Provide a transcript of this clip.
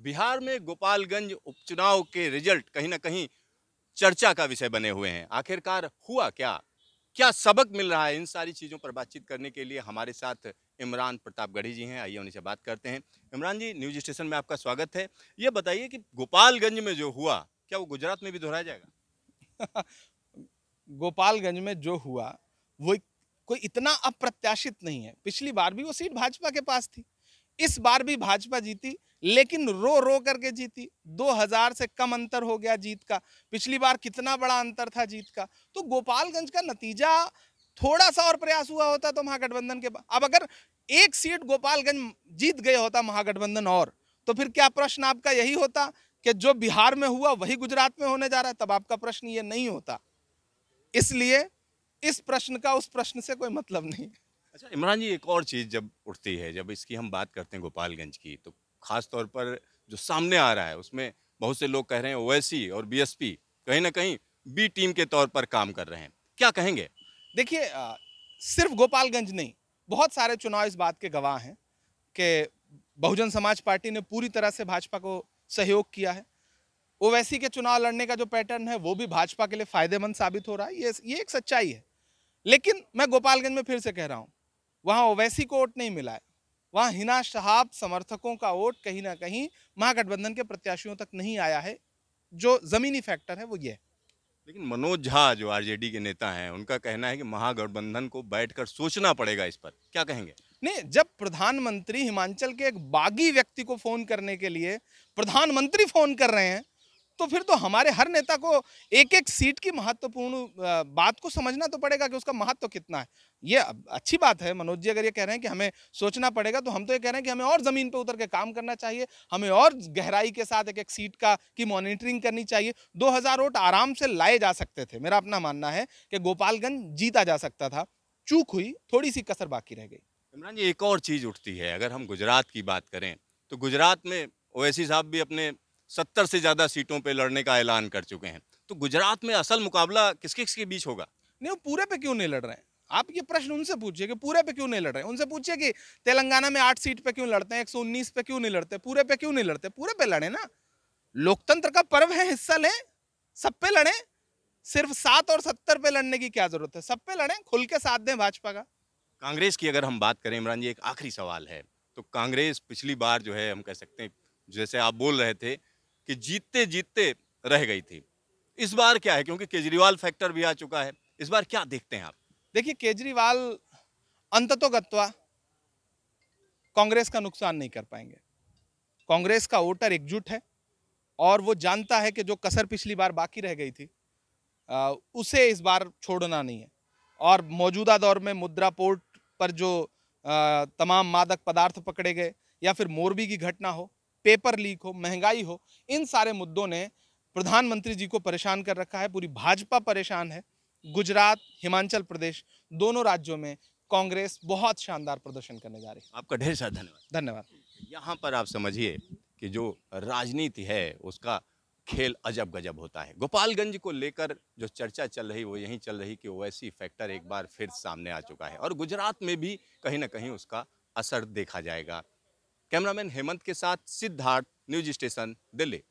बिहार में गोपालगंज उपचुनाव के रिज़ल्ट कहीं ना कहीं चर्चा का विषय बने हुए हैं। आखिरकार हुआ क्या? क्या सबक मिल रहा है इन सारी चीज़ों पर बातचीत करने के लिए? हमारे साथ इमरान प्रतापगढ़ी जी हैं। आइए उनसे बात करते हैं। इमरान जी, न्यूज़ स्टेशन में आपका स्वागत है। ये बताइए कि गोपालगंज में जो हुआ, क्या वो गुजरात में भी दोहराया जाएगा? गोपालगंज में जो हुआ, वो कोई इतना अप्रत्याशित नहीं है। पिछली बार भी वो सीट भाजपा के पास थी। इस बार भी भाजपा जीती, लेकिन रो रो करके जीती। 2000 से कम अंतर हो गया जीत का। पिछली बार कितना बड़ा अंतर था जीत का। तो गोपालगंज का नतीजा थोड़ा सा और प्रयास हुआ होता तो महागठबंधन के अब अगर एक सीट गोपालगंज जीत गए होता महागठबंधन और तो फिर क्या प्रश्न आपका यही होता कि जो बिहार में हुआ वही गुजरात में होने जा रहा है, तब आपका प्रश्न ये नहीं होता। इसलिए इस प्रश्न का उस प्रश्न से कोई मतलब नहीं। अच्छा इमरान जी, एक और चीज़ जब उठती है, जब इसकी हम बात करते हैं गोपालगंज की तो खास तौर पर जो सामने आ रहा है, उसमें बहुत से लोग कह रहे हैं ओवैसी और बीएसपी कहीं ना कहीं बी टीम के तौर पर काम कर रहे हैं। क्या कहेंगे? देखिए सिर्फ़ गोपालगंज नहीं, बहुत सारे चुनाव इस बात के गवाह हैं कि बहुजन समाज पार्टी ने पूरी तरह से भाजपा को सहयोग किया है। ओवैसी के चुनाव लड़ने का जो पैटर्न है, वो भी भाजपा के लिए फ़ायदेमंद साबित हो रहा है, ये ये एक सच्चाई है। लेकिन मैं गोपालगंज में फिर से कह रहा हूँ वहाँ ओवैसी को वोट नहीं मिला है। वहाँ हिना शहाब समर्थकों का वोट कहीं ना कहीं महागठबंधन के प्रत्याशियों तक नहीं आया है। जो जमीनी फैक्टर है वो ये है। लेकिन मनोज झा जो आरजेडी के नेता हैं उनका कहना है कि महागठबंधन को बैठकर सोचना पड़ेगा इस पर। क्या कहेंगे? नहीं जब प्रधानमंत्री हिमाचल के एक बागी व्यक्ति को फ़ोन करने के लिए प्रधानमंत्री फ़ोन कर रहे हैं तो फिर तो हमारे हर नेता को एक एक सीट की महत्वपूर्ण बात को समझना तो पड़ेगा कि उसका महत्व तो कितना है। ये अच्छी बात है, मनोज जी अगर ये कह रहे हैं कि हमें सोचना पड़ेगा तो हम तो ये कह रहे हैं कि हमें और ज़मीन पे उतर के काम करना चाहिए, हमें और गहराई के साथ एक एक सीट का की मॉनिटरिंग करनी चाहिए। 2000 वोट आराम से लाए जा सकते थे। मेरा अपना मानना है कि गोपालगंज जीता जा सकता था। चूक हुई थोड़ी सी कसर बाकी रह गई। इमरान जी, एक और चीज़ उठती है। अगर हम गुजरात की बात करें तो गुजरात में ओवैसी साहब भी अपने सत्तर से ज़्यादा सीटों पर लड़ने का ऐलान कर चुके हैं। तो गुजरात में असल मुकाबला किस किसके बीच होगा? नहीं वो पूरे पे क्यों नहीं लड़ रहे हैं? आप ये प्रश्न उनसे पूछिए कि पूरे पे क्यों नहीं लड़ रहे उनसे पूछिए कि तेलंगाना में आठ सीट पे क्यों लड़ते हैं एक पे क्यों नहीं लड़ते पूरे पे क्यों नहीं लड़ते? पूरे पे लड़े ना। लोकतंत्र का पर्व है हिस्सा लें सब पे लड़े। सिर्फ़ सात और सत्तर पे लड़ने की क्या ज़रूरत है? सब पे लड़े खुल के साथ दें भाजपा का। कांग्रेस की अगर हम बात करें इमरान जी एक आखिरी सवाल है। तो कांग्रेस पिछली बार जो है हम कह सकते हैं जैसे आप बोल रहे थे कि जीतते जीतते रह गई थी। इस बार क्या है? क्योंकि केजरीवाल फैक्टर भी आ चुका है। इस बार क्या देखते हैं आप? देखिए, केजरीवाल अंततोगत्वा कांग्रेस का नुकसान नहीं कर पाएँगे। कांग्रेस का वोटर एकजुट है और वो जानता है कि जो कसर पिछली बार बाकी रह गई थी उसे इस बार छोड़ना नहीं है। और मौजूदा दौर में मुद्रा पोर्ट पर जो तमाम मादक पदार्थ पकड़े गए या फिर मोरबी की घटना हो पेपर लीक हो महँगाई हो इन सारे मुद्दों ने प्रधानमंत्री जी को परेशान कर रखा है पूरी भाजपा परेशान है गुजरात हिमाचल प्रदेश दोनों राज्यों में कांग्रेस बहुत शानदार प्रदर्शन करने जा रही है। आपका ढेर सारा धन्यवाद। धन्यवाद। यहाँ पर आप समझिए कि जो राजनीति है उसका खेल अजब गजब होता है। गोपालगंज को लेकर जो चर्चा चल रही वो यही चल रही कि ओवैसी फैक्टर एक बार फिर सामने आ चुका है और गुजरात में भी कहीं ना कहीं उसका असर देखा जाएगा। कैमरामैन हेमंत के साथ सिद्धार्थ न्यूज़ स्टेशन दिल्ली।